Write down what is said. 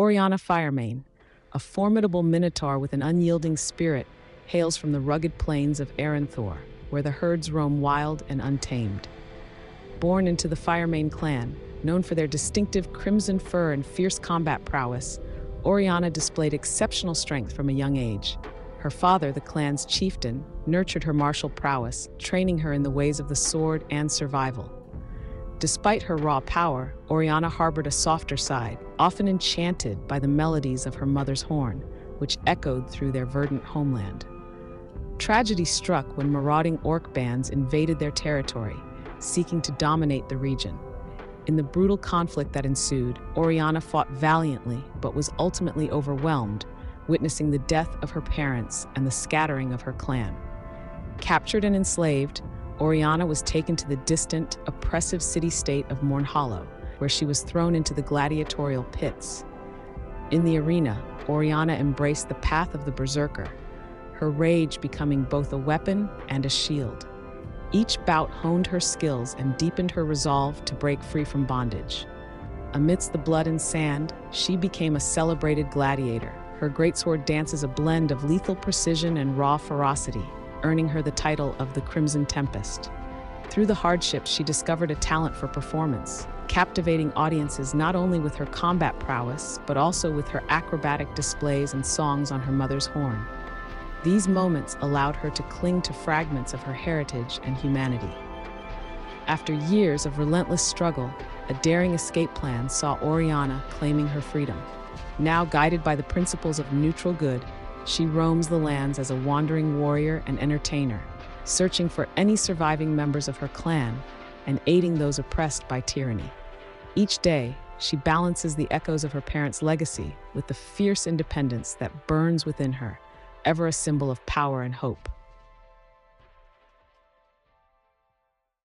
Oriana Firemane, a formidable minotaur with an unyielding spirit, hails from the rugged plains of Aranthor, where the herds roam wild and untamed. Born into the Firemane clan, known for their distinctive crimson fur and fierce combat prowess, Oriana displayed exceptional strength from a young age. Her father, the clan's chieftain, nurtured her martial prowess, training her in the ways of the sword and survival. Despite her raw power, Oriana harbored a softer side, often enchanted by the melodies of her mother's horn, which echoed through their verdant homeland. Tragedy struck when marauding orc bands invaded their territory, seeking to dominate the region. In the brutal conflict that ensued, Oriana fought valiantly but was ultimately overwhelmed, witnessing the death of her parents and the scattering of her clan. Captured and enslaved, Oriana was taken to the distant, oppressive city state of Morn Hollow, where she was thrown into the gladiatorial pits. In the arena, Oriana embraced the path of the Berserker, her rage becoming both a weapon and a shield. Each bout honed her skills and deepened her resolve to break free from bondage. Amidst the blood and sand, she became a celebrated gladiator. Her greatsword dances a blend of lethal precision and raw ferocity, earning her the title of the Crimson Tempest. Through the hardships, she discovered a talent for performance, captivating audiences not only with her combat prowess, but also with her acrobatic displays and songs on her mother's horn. These moments allowed her to cling to fragments of her heritage and humanity. After years of relentless struggle, a daring escape plan saw Oriana claiming her freedom. Now guided by the principles of neutral good, she roams the lands as a wandering warrior and entertainer, searching for any surviving members of her clan and aiding those oppressed by tyranny. Each day, she balances the echoes of her parents' legacy with the fierce independence that burns within her ever a symbol of power and hope.